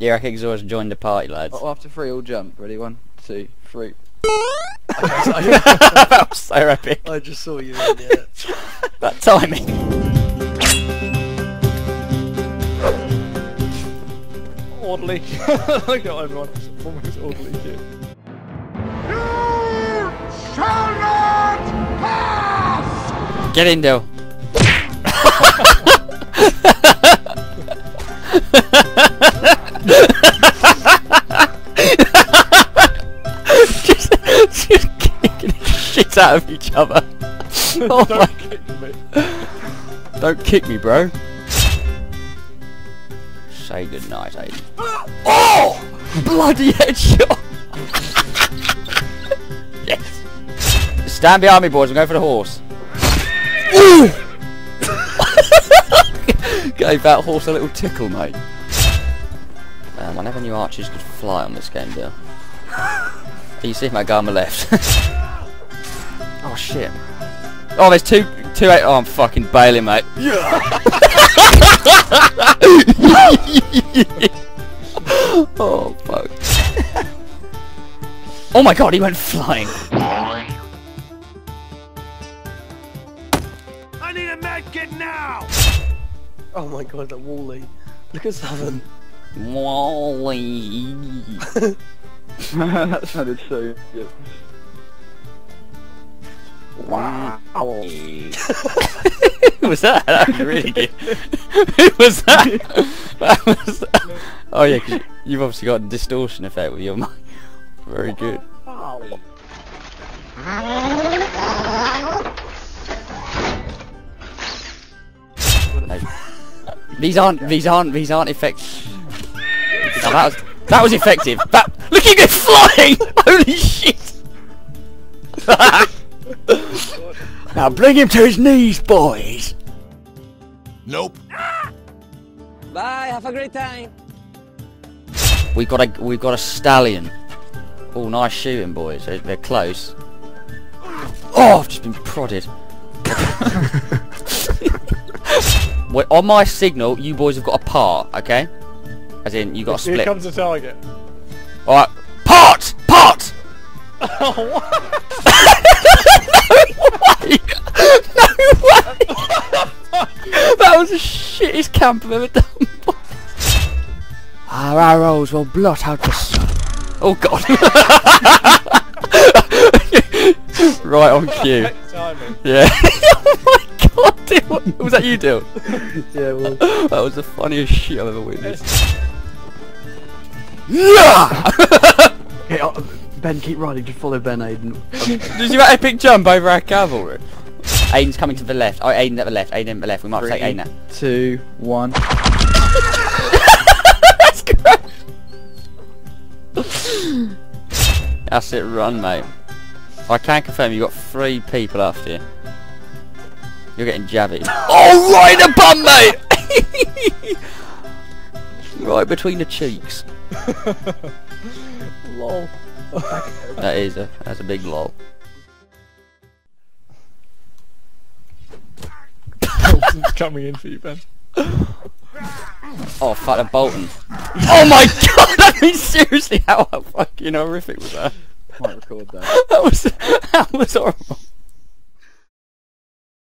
Yeah, Exhaust joined the party, lads. Oh, after three, all jump. Ready? One, two, three. that was so epic. I just saw you in there. That timing. Orderly. Look at everyone. Almost orderly shit. Get in, Dill. shit out of each other. Oh Don't kick me. don't kick me, bro. Say goodnight, Aiden. Oh! Bloody headshot! yes. Stand behind me, boys. I'm going for the horse. Ooh! Gave that horse a little tickle, mate. Um, I never knew archers could fly on this game, Bill. You see my guy on the left. oh shit. Oh, there's two, two eight. Oh, I'm fucking bailing, mate. Yeah. oh fuck. oh my god, he went flying. I need a med kit now! Oh my god, that Wally. Look at Southern. Wally. that sounded so good. Wow. Who was that? That was really good. Who was that? That was. Oh yeah, you you've obviously got a distortion effect with your mic. Very good. No. These aren't. These aren't. These aren't effects. Now oh, that was. That was effective. That. Look, you go flying! Holy shit! Now bring him to his knees, boys. Nope. Bye, have a great time. We've got a we've got a stallion. Oh, nice shooting, boys. They're, they're close. Oh, I've just been prodded. Wait, on my signal, you boys have got a part, okay? As in, you got to Here split. comes the target. All right, part, part. Oh, what? Was the shittest camp I've ever done. Our arrows will blot out the sun. Oh god! right on cue. Timing. Yeah. oh my god, dude, what, was that you, Dill? Yeah, well. That was the funniest shit I've ever witnessed. Yeah! Okay, uh, ben, keep riding. Just follow Ben, Aiden. Did you see that epic jump over our cavalry? Aiden's coming to the left. Oh, Aiden at the left. Aiden at the left. We might to take Aiden out. Two, one. That's gross. That's it, run, mate. I can confirm you got three people after you. You're getting jabby. oh, right in the bum, mate! right between the cheeks. Lol. That is a that's a big lol. Coming in for you, Ben. Oh fuck, the Bolton. oh my god! I mean seriously, how fucking horrific was that? Might record that. That was that was horrible.